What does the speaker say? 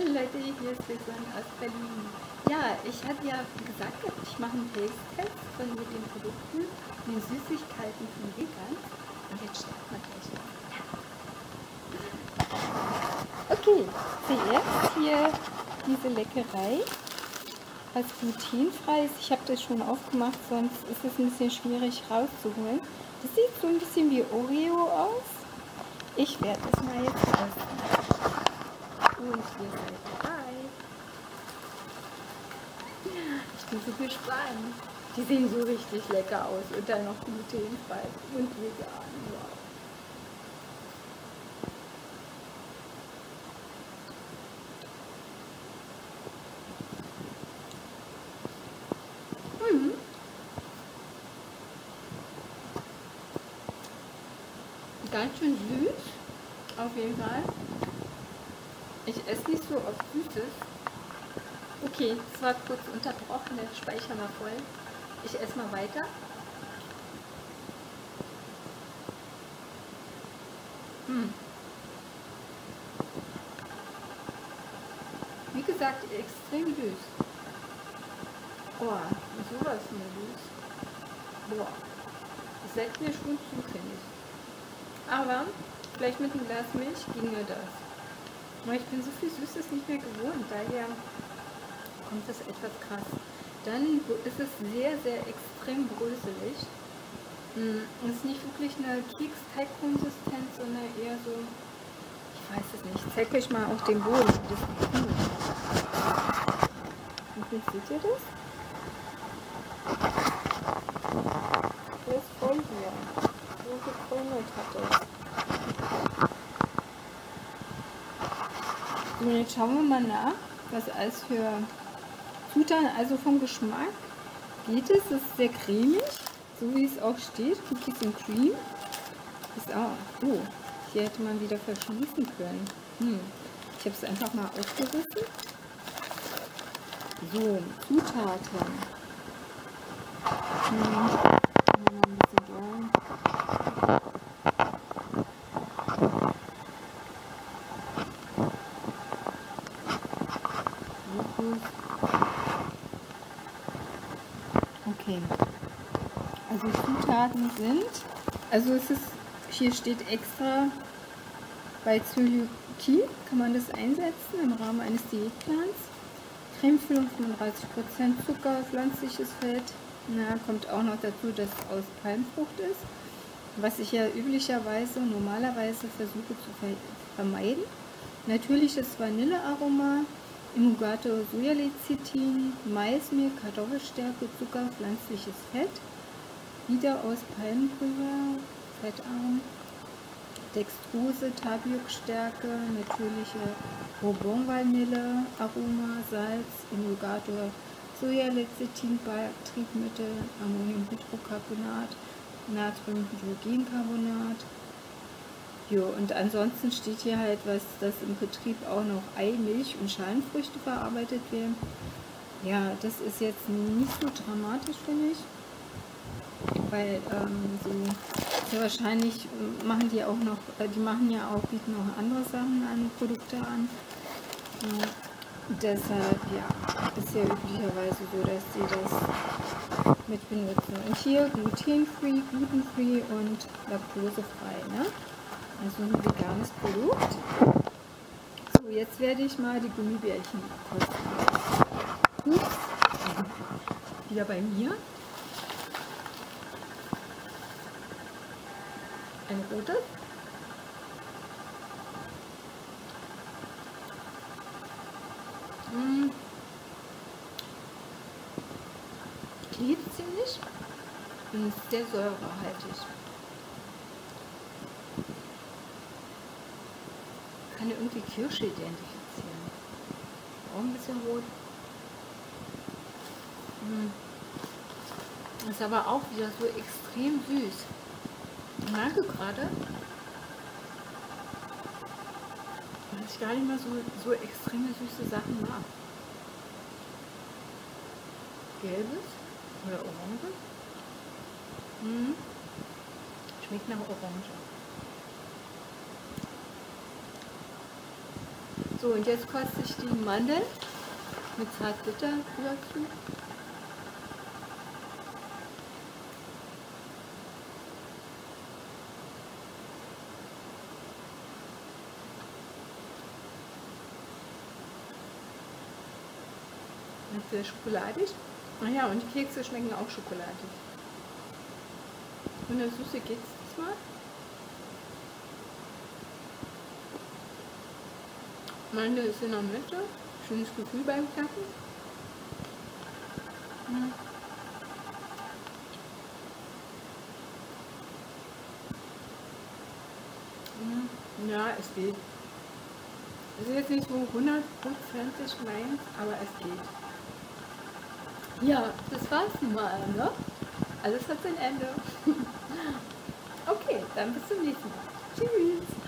Hallo Leute, hier ist Susanne aus Berlin. Ja, ich hatte ja gesagt, ich mache einen Taste-Test von mit den Produkten, den Süßigkeiten von Vegan. Und jetzt starten wir gleich. Okay, zuerst hier diese Leckerei, was glutenfrei ist. Ich habe das schon aufgemacht, sonst ist es ein bisschen schwierig rauszuholen. Das sieht so ein bisschen wie Oreo aus. Ich werde es mal jetzt essen. Und ihr seid dabei. Ich bin so gespannt. Die sehen so richtig lecker aus und dann noch glutenfrei und vegan. Wow. Mhm. Ganz schön süß, auf jeden Fall. Ich esse nicht so oft Süßes. Okay, es war kurz unterbrochen, der Speicher war voll. Ich esse mal weiter. Hm. Wie gesagt, extrem süß. Boah, sowas von süß. Boah, das seid mir schon zu, finde ich. Aber vielleicht mit einem Glas Milch ginge das. Aber ich bin so viel Süßes nicht mehr gewohnt, daher kommt das etwas krass. Dann ist es sehr, sehr extrem bröselig. Hm, es ist nicht wirklich eine Keksteigkonsistenz, sondern eher so, ich weiß es nicht. Ich mal auf den Boden, das Und seht ihr das? Der ist voll hier. So gekrümelt hat es. So, jetzt schauen wir mal nach, was alles für Zutaten, also vom Geschmack geht es. Es ist sehr cremig, so wie es auch steht. Cookies and Cream. Ist auch, oh, hier hätte man wieder verschließen können. Hm. Ich habe es einfach mal aufgerissen. So, Zutaten. Hm. Okay. Also Zutaten sind, also es ist, hier steht extra bei Zöliakie kann man das einsetzen im Rahmen eines Diätplans. Cremefüllung 35% Zucker, pflanzliches Fett. Na, kommt auch noch dazu, dass es aus Palmfrucht ist, was ich ja üblicherweise, normalerweise versuche zu vermeiden. Natürliches Vanillearoma, Emulgator Sojalecithin, Maismehl, Kartoffelstärke, Zucker, pflanzliches Fett, wieder aus Palmpulver, fettarm, Dextrose, Tapioca-Stärke, natürliche Bourbon-Vanille, Aroma, Salz, Emulgator Sojalecithin, Triebmittel, Ammoniumhydrocarbonat, Natriumhydrogencarbonat, Jo, und ansonsten steht hier halt, was das im Betrieb auch noch Ei, Milch und Schalenfrüchte verarbeitet werden. Ja, das ist jetzt nicht so dramatisch, finde ich. Weil ähm, so sehr wahrscheinlich machen die auch noch, äh, die machen ja auch, bieten auch andere Sachen an, Produkte an. Ja, deshalb, ja, ist ja üblicherweise so, dass sie das mit benutzen. Und hier glutenfree, glutenfree und laktosefrei, ne? Also ein veganes Produkt. So, jetzt werde ich mal die Gummibärchen kosten. Ups. Wieder bei mir. Ein rotes. Hm. Klebt ziemlich und ist sehr säurehaltig. Kann irgendwie Kirsche identifizieren. Auch ein bisschen rot. Hm. Ist aber auch wieder so extrem süß. Ich merke gerade, dass ich gar nicht mehr so, so extreme süße Sachen mag. Gelbes oder Orange. Hm. Schmeckt nach Orange. So, und jetzt koste ich die Mandeln mit Zartbitterwürzen. sehr schokoladig. Ach ja, und die Kekse schmecken auch schokoladig. Und der Süße geht es diesmal. Meine ist in der Mitte. Schönes Gefühl beim Knacken. Hm. Ja, es geht. Es ist jetzt nicht so hundertprozentig meins, aber es geht. Ja, das war's mal, ne? Alles hat sein Ende. okay, dann bis zum nächsten Mal. Tschüss.